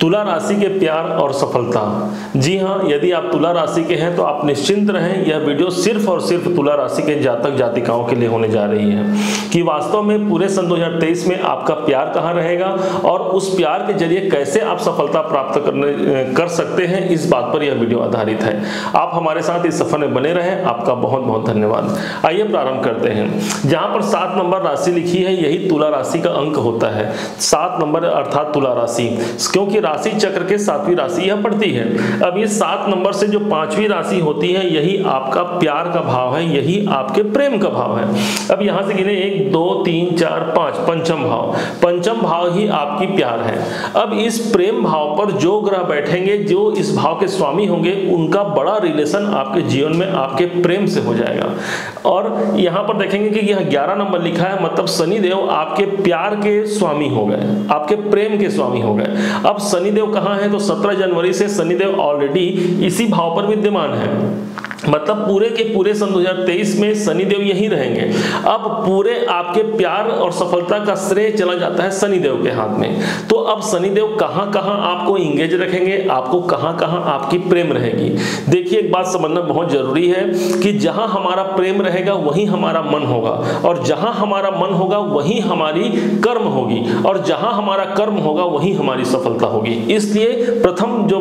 तुला राशि के प्यार और सफलता। जी हाँ यदि आप तुला राशि के हैं तो आप निश्चिंत रहें, यह वीडियो सिर्फ़ और सिर्फ़ तुला राशि के जातक जातिकाओं के लिए होने जा रही है। कि वास्तव में पूरे सन 2023 में आपका प्यार कहाँ रहेगा और उस प्यार के ज़रिए कैसे आप सफलता प्राप्त करने, कर सकते हैं, इस बात पर यह वीडियो आधारित है। आप हमारे साथ इस सफ़र में बने रहें। आपका बहुत बहुत धन्यवाद। आइए प्रारंभ करते हैं। जहाँ पर सात नंबर राशि लिखी है, यही तुला राशि का अंक होता है। सात नंबर अर्थात तुला राशि। क्योंकि राशि चक्र के सातवीं राशि यह पड़ती है। अब ये सात नंबर से जो पांचवी राशि होती है, यही आपका प्यार का भाव है, यही आपके प्रेम का भाव है। अब यहाँ से गिने एक, दो, तीन, चार, पाँच, पंचम भाव। पंचम भाव ही आपकी प्यार है। अब इस प्रेम भाव पर जो ग्रह बैठेंगे, जो इस भाव के स्वामी होंगे, उनका बड़ा रिलेशन आपके जीवन में आपके प्रेम से हो जाएगा। और यहाँ पर देखेंगे कि यह ग्यारह नंबर लिखा है मतलब शनिदेव आपके प्यार के स्वामी हो गए, आपके प्रेम के स्वामी हो गए। अब शनिदेव कहाँ है? तो 17 जनवरी से शनिदेव ऑलरेडी इसी भाव पर विद्यमान है। मतलब पूरे के पूरे सन 2023 में शनिदेव यहीं रहेंगे। अब पूरे आपके प्यार और सफलता का श्रेय चला जाता है शनिदेव के हाथ में। तो अब शनिदेव कहाँ कहाँ आपको इंगेज रखेंगे, आपको कहाँ कहाँ आपकी प्रेम रहेगी। देखिए, एक बात समझना बहुत ज़रूरी है कि जहाँ हमारा प्रेम रहेगा, वहीं हमारा मन होगा। और जहाँ हमारा मन होगा, वहीं हमारी कर्म होगी। और जहाँ हमारा कर्म होगा, वहीं हमारी सफलता होगी। इसलिए प्रथम जो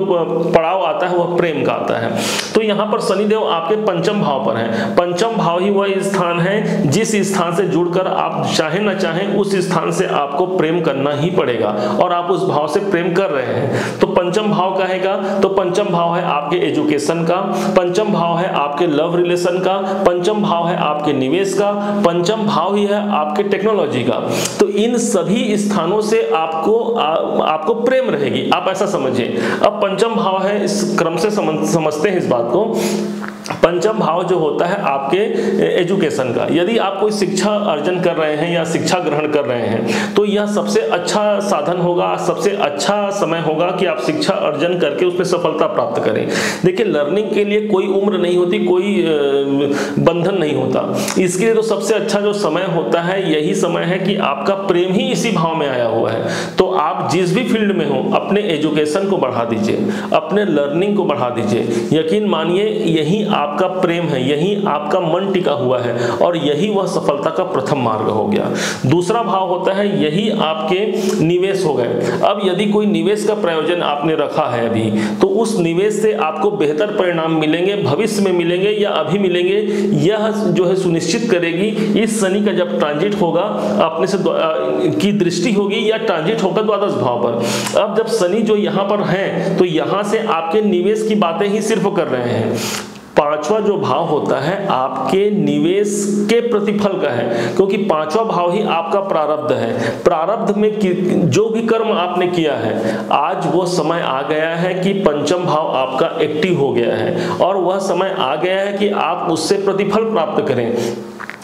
पड़ाव आता है, वह प्रेम का आता है। तो यहाँ पर शनिदेव आपके पंचम भाव पर है। पंचम भाव ही वह स्थान है जिस स्थान से जुड़कर आप चाहे ना चाहे उस स्थान से आपको प्रेम करना ही पड़ेगा और आप उस भाव से प्रेम कर रहे हैं। तो पंचम भाव कहेगा तो पंचम भाव है आपके एजुकेशन का पंचम भाव है आपके लव रिलेशन का पंचम भाव है आपके निवेश का पंचम भाव ही है आपके टेक्नोलॉजी का। तो इन सभी स्थानों से आपको आ, आपको प्रेम रहेगी। आप ऐसा समझिए। अब पंचम भाव है इस क्रम से समझ, समझते हैं इस बात को। पंचम भाव जो होता है आपके एजुकेशन का। यदि आप कोई शिक्षा अर्जन कर रहे हैं या शिक्षा ग्रहण कर रहे हैं तो यह सबसे अच्छा साधन होगा, सबसे अच्छा समय होगा कि आप शिक्षा अर्जन करके उसमें सफलता प्राप्त करें। देखिए लर्निंग के लिए कोई उम्र नहीं होती, कोई बंधन नहीं होता। इसके लिए तो सबसे अच्छा जो समय होता है, यही समय है कि आपका प्रेम ही इसी भाव में आया हुआ है। तो आप जिस भी फ़ील्ड में हो, अपने एजुकेशन को बढ़ा दीजिए, अपने लर्निंग को बढ़ा दीजिए। यकीन मानिए, यही आपका प्रेम है, यही आपका मन टिका हुआ है और यही वह सफलता का प्रथम मार्ग हो गया। दूसरा भाव होता है, यही आपके निवेश हो गए। अब यदि कोई निवेश का प्रयोजन आपने रखा है अभी तो उस निवेश से आपको बेहतर परिणाम मिलेंगे, भविष्य में मिलेंगे या अभी मिलेंगे, यह जो है सुनिश्चित करेगी, इस शनि का जब ट्रांजिट होगा, अपने से की दृष्टि होगी या ट्रांजिट होगा द्वादश भाव पर। अब जब शनि जो यहाँ पर है तो यहाँ से आपके निवेश की बातें ही सिर्फ़ कर रहे हैं। पांचवा जो भाव होता है आपके निवेश के प्रतिफल का है, क्योंकि पांचवा भाव ही आपका प्रारब्ध है। प्रारब्ध में जो भी कर्म आपने किया है, आज वो समय आ गया है कि पंचम भाव आपका एक्टिव हो गया है, और वह समय आ गया है कि आप उससे प्रतिफल प्राप्त करें।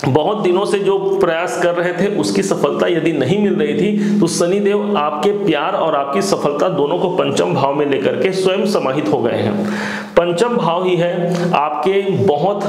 बहुत दिनों से जो प्रयास कर रहे थे, उसकी सफलता यदि नहीं मिल रही थी तो शनिदेव आपके प्यार और आपकी सफलता दोनों को पंचम भाव में लेकर के स्वयं समाहित हो गए हैं। पंचम भाव ही है, आपके बहुत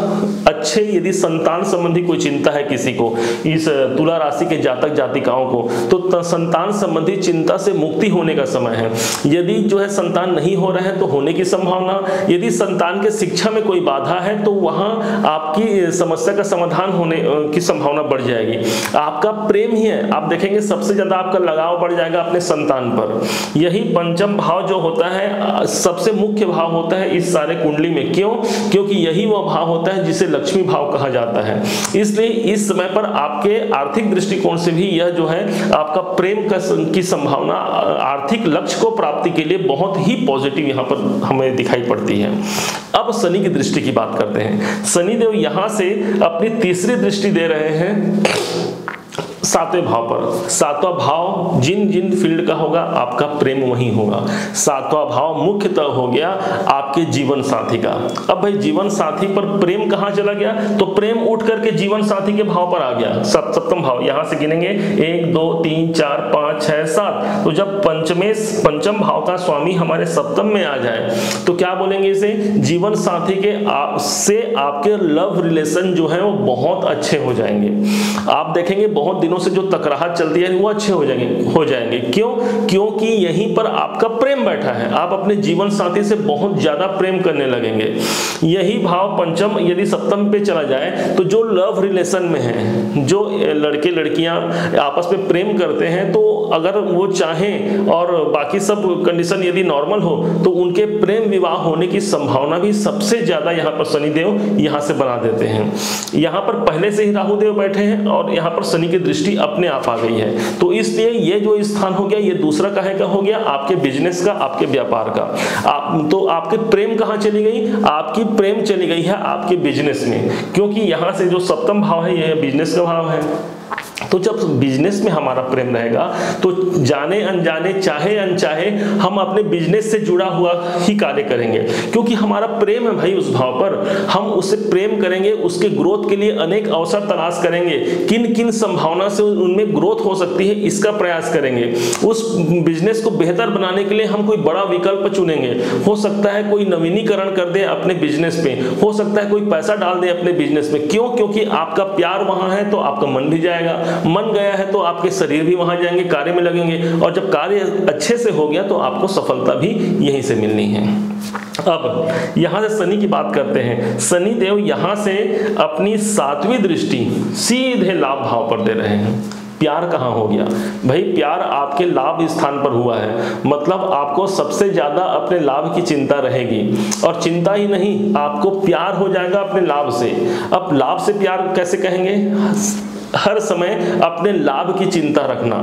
अच्छे यदि संतान संबंधी कोई चिंता है किसी को, इस तुला राशि के जातक जातिकाओं को तो संतान संबंधी चिंता से मुक्ति होने का समय है। यदि जो है संतान नहीं हो रहा है तो होने की संभावना, यदि संतान के शिक्षा में कोई बाधा है तो वहाँ आपकी समस्या का समाधान होने की संभावना बढ़ जाएगी। आपका प्रेम ही है। आप देखेंगे सबसे ज़्यादा आपका लगाव बढ़ जाएगा अपने संतान पर। यही पंचम भाव जो होता है सबसे मुख्य भाव होता है इस सारे कुंडली में। क्यों? क्योंकि यही वह भाव होता है जिसे लक्ष्मी भाव कहा जाता है। इसलिए इस समय पर आपके आर्थिक दृष्टिकोण से भी यह जो है, आपका प्रेम का संभावना आर्थिक लक्ष्य को प्राप्ति के लिए बहुत ही पॉजिटिव यहाँ पर हमें दिखाई पड़ती है। अब शनि की दृष्टि की बात करते हैं। शनिदेव यहाँ से अपनी तीसरी दृष्टि दे रहे हैं। सातवें भाव पर। सातवां भाव जिन जिन फ़ील्ड का होगा आपका प्रेम वही होगा। सातवां भाव मुख्यतः हो गया आपके जीवन साथी का। अब भाई जीवन साथी पर प्रेम कहाँ चला गया? तो प्रेम उठ करके जीवन साथी के भाव पर आ गया। सप, सप्तम भाव यहाँ से गिनेंगे। एक दो तीन चार पाँच छह सात। तो जब पंचमे पंचम भाव का स्वामी हमारे सप्तम में आ जाए तो क्या बोलेंगे इसे? जीवन साथी के आप से आपके लव रिलेशन जो है वो बहुत अच्छे हो जाएँगे। आप देखेंगे बहुत दिनों से जो तकराहत चलती है, वो अच्छे हो जाएँगे हो जाएँगे। क्यों? क्योंकि यहीं पर आपका प्रेम बैठा है। आप अपने जीवन साथी से बहुत ज़्यादा प्रेम करने लगेंगे। यही भाव पंचम, यदि सप्तम पे चला जाए तो जो लव रिलेशन में है, जो लड़के लड़कियाँ आपस में प्रेम करते हैं तो अगर वो चाहें और बाकी सब कंडीशन यदि नॉर्मल हो तो उनके प्रेम विवाह होने की संभावना भी सबसे ज़्यादा यहाँ पर शनिदेव यहाँ से बना देते हैं। यहाँ पर पहले से ही राहु देव बैठे हैं और यहाँ पर शनि की दृष्टि अपने आप आ गई है। तो इसलिए ये जो स्थान हो गया, ये दूसरा कहे का हो गया? आपके बिज़नेस का, आपके व्यापार का। आप तो आपके प्रेम कहाँ चली गई? आपकी प्रेम चली गई है आपके बिज़नेस में। क्योंकि यहाँ से जो सप्तम भाव है यह बिज़नेस का भाव है। तो जब बिज़नेस में हमारा प्रेम रहेगा तो जाने अनजाने, चाहे अनचाहे, हम अपने बिज़नेस से जुड़ा हुआ ही कार्य करेंगे। क्योंकि हमारा प्रेम है भाई उस भाव पर। हम उससे प्रेम करेंगे, उसके ग्रोथ के लिए अनेक अवसर तलाश करेंगे। किन किन संभावना से उनमें ग्रोथ हो सकती है, इसका प्रयास करेंगे। उस बिज़नेस को बेहतर बनाने के लिए हम कोई बड़ा विकल्प चुनेंगे। हो सकता है कोई नवीनीकरण कर दे अपने बिज़नेस में। हो सकता है कोई पैसा डाल दे अपने बिज़नेस में। क्यों? क्योंकि आपका प्यार वहाँ है तो आपका मन भी जाएगा। मन गया है तो आपके शरीर भी वहाँ जाएँगे, कार्य में लगेंगे। और जब कार्य अच्छे से हो गया तो आपको सफलता भी यहीं से मिलनी है। अब यहाँ से शनि की बात करते हैं। शनि देव यहाँ से अपनी सातवीं दृष्टि सीधे लाभ भाव पर दे रहे हैं। प्यार कहाँ हो गया? भाई, प्यार आपके लाभ स्थान पर हुआ है। मतलब आपको सबसे ज़्यादा अपने लाभ की चिंता रहेगी। और चिंता ही नहीं, आपको प्यार हो जाएगा अपने लाभ से। अब लाभ से प्यार कैसे कहेंगे? हर समय अपने लाभ की चिंता रखना।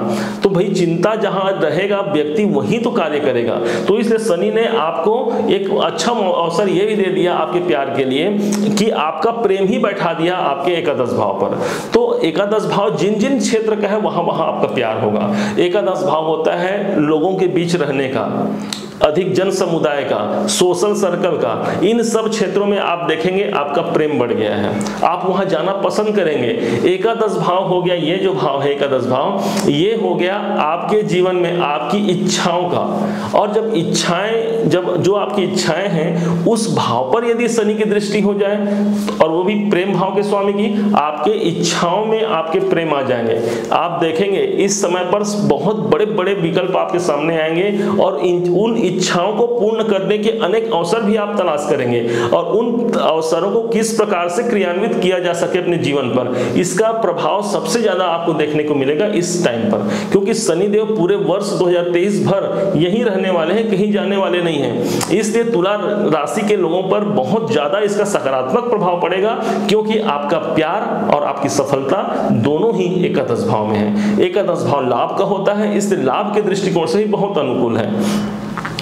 तो भाई चिंता जहाँ रहेगा, व्यक्ति वही तो कार्य करेगा। तो इसलिए शनि ने आपको एक अच्छा अवसर ये भी दे दिया आपके प्यार के लिए कि आपका प्रेम ही बैठा दिया आपके एकादश भाव पर। तो एकादश भाव जिन जिन क्षेत्र का है, वहाँ वहाँ आपका प्यार होगा। एकादश भाव होता है लोगों के बीच रहने का। अधिक जन समुदाय का सोशल सर्कल का, इन सब क्षेत्रों में आप देखेंगे आपका प्रेम बढ़ गया है। आप वहाँ जाना पसंद करेंगे। एकादश भाव हो गया ये जो भाव है, एकादश भाव, ये हो गया आपके जीवन में आपकी इच्छाओं का। और जब इच्छाएँ, जब जो आपकी इच्छाएँ हैं, उस भाव पर यदि शनि की दृष्टि हो जाए, और वो भी प्रेम भाव के स्वामी की, आपके इच्छाओं में आपके प्रेम आ जाएँगे। आप देखेंगे इस समय पर बहुत बड़े बड़े विकल्प आपके सामने आएँगे, और उन इच्छाओं को पूर्ण करने के अनेक अवसर भी आप तलाश करेंगे और उन अवसरों को किस प्रकार से क्रियान्वित किया जा सके अपने जीवन पर, इसका प्रभाव सबसे ज़्यादा आपको देखने को मिलेगा इस टाइम पर। क्योंकि शनिदेव पूरे वर्ष 2023 भर यही रहने वाले हैं, कहीं जाने वाले नहीं हैं। इसलिए तुला राशि के लोगों पर बहुत ज़्यादा इसका सकारात्मक प्रभाव पड़ेगा, क्योंकि आपका प्यार और आपकी सफलता दोनों ही एकादश भाव में है। एकादश भाव लाभ का होता है, इसलिए लाभ के दृष्टिकोण से ही बहुत अनुकूल है।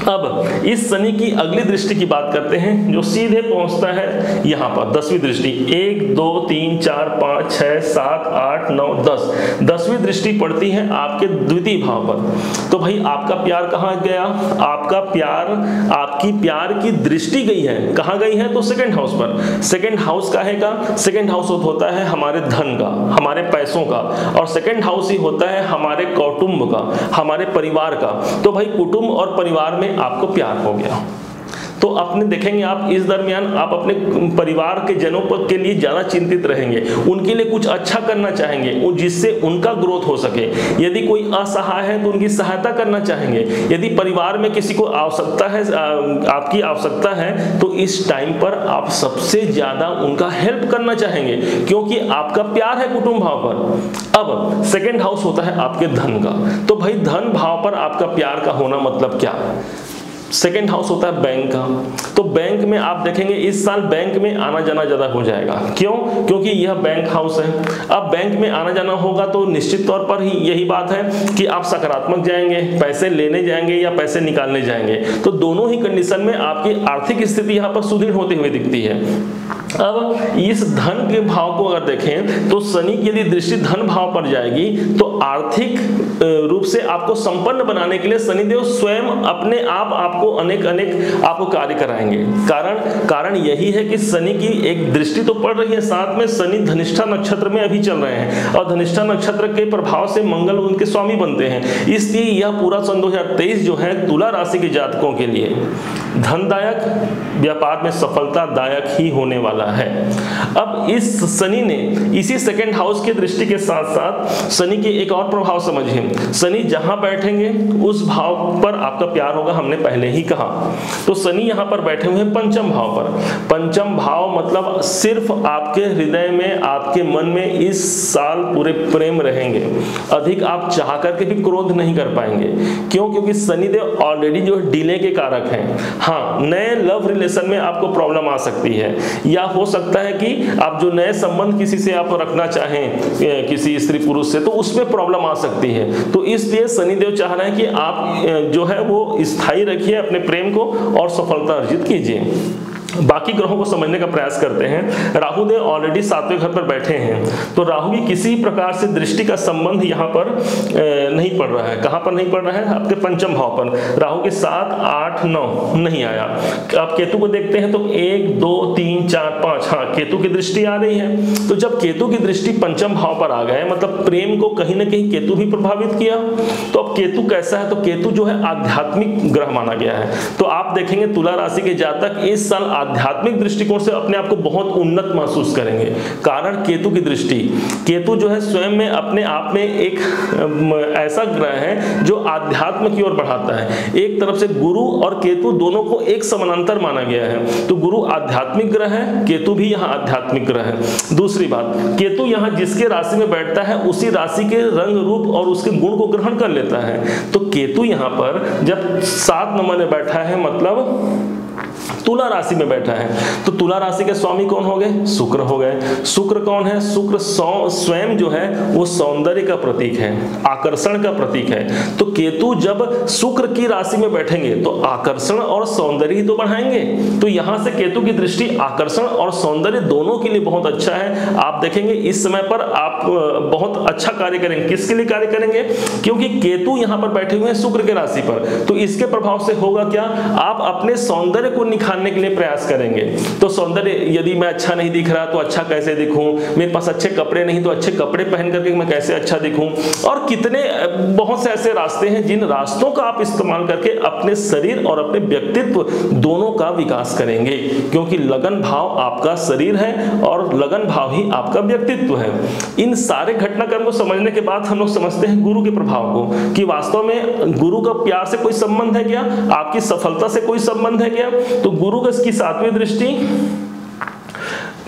अब इस शनि की अगली दृष्टि की बात करते हैं, जो सीधे पहुँचता है यहाँ पर, दसवीं दृष्टि। एक, दो, तीन, चार, पाँच, छह, सात, आठ, नौ, दस। दसवीं दृष्टि पड़ती है आपके द्वितीय भाव पर। तो भाई, आपका प्यार कहाँ गया? आपका प्यार, आपकी प्यार की दृष्टि गई है। कहाँ गई है? तो सेकंड हाउस पर। सेकंड हाउस का है का? सेकंड हाउस होता है हमारे धन का, हमारे पैसों का, और सेकेंड हाउस ही होता है हमारे कौटुंब का, हमारे परिवार का। तो भाई, कुटुंब और परिवार में आपको प्यार हो गया। तो अपने देखेंगे आप, इस दरमियान आप अपने परिवार के जनों पर के लिए ज़्यादा चिंतित रहेंगे। उनके लिए कुछ अच्छा करना चाहेंगे जिससे उनका ग्रोथ हो सके। यदि कोई असहाय है तो उनकी सहायता करना चाहेंगे। यदि परिवार में किसी को आवश्यकता है आपकी आवश्यकता है तो इस टाइम पर आप सबसे ज़्यादा उनका हेल्प करना चाहेंगे, क्योंकि आपका प्यार है कुटुंब भाव पर। अब सेकेंड हाउस होता है आपके धन का। तो भाई, धन भाव पर आपका प्यार का होना मतलब क्या? सेकेंड हाउस होता है बैंक का। तो बैंक में आप देखेंगे, इस साल बैंक में आना जाना ज़्यादा हो जाएगा। क्यों? क्योंकि यह बैंक हाउस है। अब बैंक में आना जाना होगा तो निश्चित तौर पर ही यही बात है कि आप सकारात्मक जाएँगे, पैसे लेने जाएँगे या पैसे निकालने जाएँगे। तो दोनों ही कंडीशन में आपकी आर्थिक स्थिति यहाँ पर सुदृढ़ होती हुई दिखती है। अब इस धन के भाव को अगर देखें तो शनि की यदि दृष्टि धन भाव पर जाएगी तो आर्थिक रूप से आपको संपन्न बनाने के लिए शनिदेव स्वयं अपने आप आप आपको अनेक अनेक आपको कार्य कराएँगे। कारण कारण यही है कि शनि की एक दृष्टि तो पड़ रही है, साथ में शनि धनिष्ठा नक्षत्र में अभी चल रहे हैं और धनिष्ठा नक्षत्र के प्रभाव से मंगल उनके स्वामी बनते हैं। इसलिए यह पूरा सन दो हज़ार तेईस जो है तुला राशि के जातकों के लिए। धनदायक व्यापार में सफलता दायक ही होने वाला है। अब इस शनि ने इसी सेकेंड हाउस की दृष्टि के साथ साथ शनि के एक और प्रभाव समझिए। शनि जहाँ बैठेंगे, उस भाव पर आपका प्यार होगा, हमने पहले ही कहा। तो शनि यहाँ पर बैठे हुए हैं पंचम भाव पर। पंचम भाव मतलब सिर्फ़ आपके हृदय में, आपके मन में इस साल पूरे प्रेम रहेंगे। अधिक आप चाह करके भी क्रोध नहीं कर पाएँगे। क्यों? क्योंकि शनिदेव ऑलरेडी जो डिले के कारक हैं। हाँ नए लव रिलेशन में आपको प्रॉब्लम आ सकती है। या हो सकता है कि आप जो नए संबंध किसी से आप रखना चाहें किसी स्त्री पुरुष से तो उसमें प्रॉब्लम आ सकती है। तो इसलिए शनिदेव चाह रहे हैं कि आप जो है वो स्थायी रखिए अपने प्रेम को और सफलता अर्जित कीजिए। बाकी ग्रहों को समझने का प्रयास करते हैं। राहु देव ऑलरेडी सातवें घर पर बैठे हैं। तो राहु की किसी प्रकार से दृष्टि का संबंध यहाँ पर नहीं पड़ रहा है। कहाँ पर नहीं पड़ रहा है? आपके पंचम भाव पर। राहु के सात, आठ, नौ नहीं आया। आप केतु को देखते हैं तो एक, दो, तीन, चार, पाँच। हाँ केतु की दृष्टि आ रही है। तो जब केतु की दृष्टि पंचम भाव पर आ गए मतलब प्रेम को कहीं ना कहीं केतु भी प्रभावित किया तो अब केतु कैसा है? तो केतु जो है आध्यात्मिक ग्रह माना गया है। तो आप देखेंगे तुला राशि के जातक इस साल आध्यात्मिक दृष्टिकोण से अपने आप को बहुत उन्नत महसूस करेंगे। कारण केतु की दृष्टि। केतु जो है स्वयं में अपने आप में एक ऐसा ग्रह है जो आध्यात्म की ओर बढ़ाता है। एक तरफ़ से गुरु और केतु दोनों को एक समानांतर माना गया है। तो गुरु आध्यात्मिक ग्रह है, केतु भी यहाँ आध्यात्मिक ग्रह है। दूसरी बात, केतु यहाँ जिसके राशि में बैठता है, उसी राशि के रंग रूप और उसके गुण को ग्रहण कर लेता है। तो केतु यहाँ पर जब सात नंबर में बैठा है मतलब तुला राशि में बैठा है। तो तुला राशि के स्वामी कौन हो गए? शुक्र हो गए। शुक्र कौन है? शुक्र स्वयं जो है, वो सौंदर्य का प्रतीक है, आकर्षण का प्रतीक है। तो केतु जब शुक्र की राशि में बैठेंगे तो आकर्षण और सौंदर्य ही तो बढ़ाएँगे। तो यहाँ से केतु की दृष्टि आकर्षण और सौंदर्य दोनों के लिए बहुत अच्छा है। आप देखेंगे, इस समय पर आप बहुत अच्छा कार्य करेंगे। किसके लिए कार्य करेंगे? क्योंकि केतु यहाँ पर बैठे हुए हैं शुक्र के राशि पर। तो इसके प्रभाव से होगा क्या? आप अपने सौंदर्य को निखारने के लिए प्रयास करेंगे। तो सौंदर्य, यदि मैं अच्छा नहीं दिख रहा तो अच्छा कैसे दिखूं? मेरे पास अच्छे कपड़े नहीं तो अच्छे कपड़े पहन करके मैं कैसे अच्छा दिखूं? और कितने बहुत से ऐसे रास्ते हैं जिन रास्तों का आप इस्तेमाल करके अपने शरीर और अपने व्यक्तित्व दोनों का विकास करेंगे। क्योंकि लगन भाव आपका शरीर है और लगन भाव ही आपका व्यक्तित्व है। इन सारे घटनाक्रम को समझने के बाद हम लोग समझते हैं गुरु के प्रभाव को, कि वास्तव में गुरु का प्यार से कोई संबंध है क्या? आपकी सफलता से कोई संबंध है क्या? तो गुरु की सातवीं दृष्टि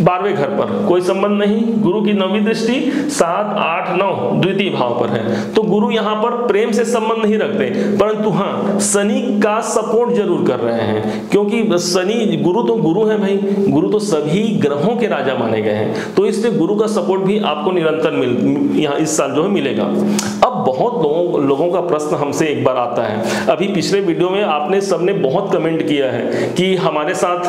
बारहवें घर पर। कोई संबंध नहीं? गुरु की नवी दृष्टि सात, आठ, नौ द्वितीय भाव पर है। तो गुरु यहाँ पर प्रेम से संबंध नहीं रखते, परंतु हाँ शनि का सपोर्ट ज़रूर कर रहे हैं। क्योंकि शनि, गुरु तो गुरु है भाई। गुरु तो सभी ग्रहों के राजा माने गए हैं। तो इसलिए गुरु का सपोर्ट भी आपको निरंतर मिल, यहाँ इस साल जो है मिलेगा। अब बहुत लोगों लोगों का प्रश्न हमसे एक बार आता है। अभी पिछले वीडियो में आपने सबने बहुत कमेंट किया है कि हमारे साथ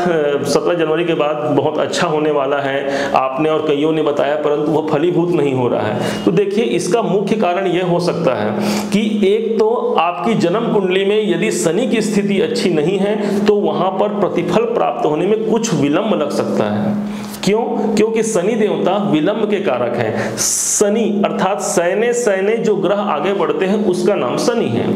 सत्रह जनवरी के बाद बहुत अच्छा होने वाला है, आपने और कईयों ने बताया, परंतु वह फलीभूत नहीं हो रहा है। तो देखिए, इसका मुख्य कारण यह हो सकता है कि एक तो आपकी जन्म कुंडली में यदि शनि की स्थिति अच्छी नहीं है तो वहाँ पर प्रतिफल प्राप्त होने में कुछ विलंब लग सकता है। क्यों? क्योंकि शनि देवता विलंब के कारक है। शनि, अर्थात सैने सैने जो ग्रह आगे बढ़ते हैं, उसका नाम शनि है।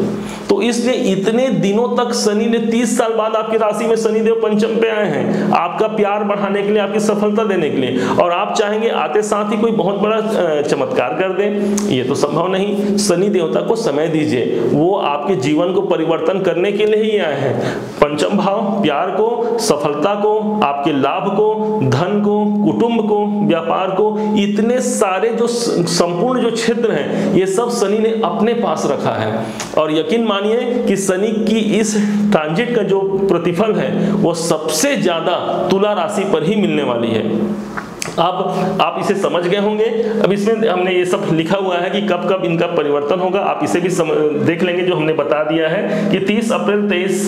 तो इसलिए इतने दिनों तक शनि ने 30 साल बाद आपकी राशि में शनि देव पंचम पे आए हैं। आपका प्यार बढ़ाने के लिए, आपकी सफलता देने के लिए। और आप चाहेंगे आते साथ ही कोई बहुत बड़ा चमत्कार कर दे, ये तो संभव नहीं। शनि देवता को समय दीजिए। वो आपके जीवन को परिवर्तन करने के लिए ही आए हैं। पंचम भाव, प्यार को, सफलता को, आपके लाभ को, धन को कुटुंब को, व्यापार को, इतने सारे जो संपूर्ण जो क्षेत्र हैं, ये सब शनि ने अपने पास रखा है। और यकीन मानिए कि शनि की इस ट्रांजिट का जो प्रतिफल है, वो सबसे ज़्यादा तुला राशि पर ही मिलने वाली है। अब आप इसे समझ गए होंगे। अब इसमें हमने ये सब लिखा हुआ है कि कब कब इनका परिवर्तन होगा। आप इसे भी सम, देख लेंगे जो हमने बता दिया है कि 30 अप्रैल 23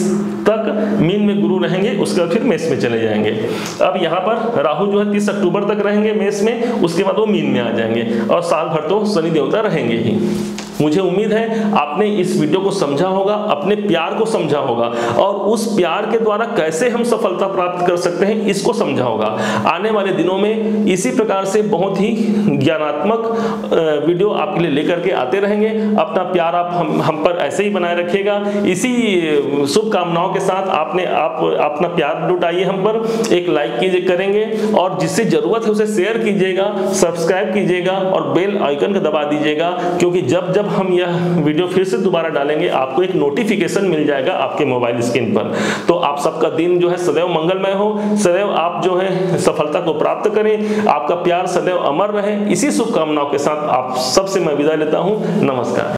तक मीन में गुरु रहेंगे उसके बाद फिर मेष में चले जाएँगे। अब यहाँ पर राहु जो है 30 अक्टूबर तक रहेंगे मेष में उसके बाद वो मीन में आ जाएँगे और साल भर तो शनि देवता रहेंगे ही। मुझे उम्मीद है आपने इस वीडियो को समझा होगा, अपने प्यार को समझा होगा, और उस प्यार के द्वारा कैसे हम सफलता प्राप्त कर सकते हैं, इसको समझा होगा। आने वाले दिनों में इसी प्रकार से बहुत ही ज्ञानात्मक वीडियो आपके लिए लेकर के आते रहेंगे। अपना प्यार आप हम हम पर ऐसे ही बनाए रखिएगा। इसी शुभकामनाओं के साथ आपने, आप, अपना प्यार लुटाइए हम पर। एक लाइक कीजिए, करेंगे। और जिससे ज़रूरत है उसे शेयर कीजिएगा, सब्सक्राइब कीजिएगा, और बेल आइकन को दबा दीजिएगा। क्योंकि जब जब हम यह वीडियो फिर से दोबारा डालेंगे। आपको एक नोटिफिकेशन मिल जाएगा आपके मोबाइल स्क्रीन पर। तो आप सबका दिन जो है सदैव मंगलमय हो। सदैव आप जो है सफलता को प्राप्त करें। आपका प्यार सदैव अमर रहे। इसी शुभकामनाओं के साथ आप सबसे मैं विदा लेता हूँ। नमस्कार।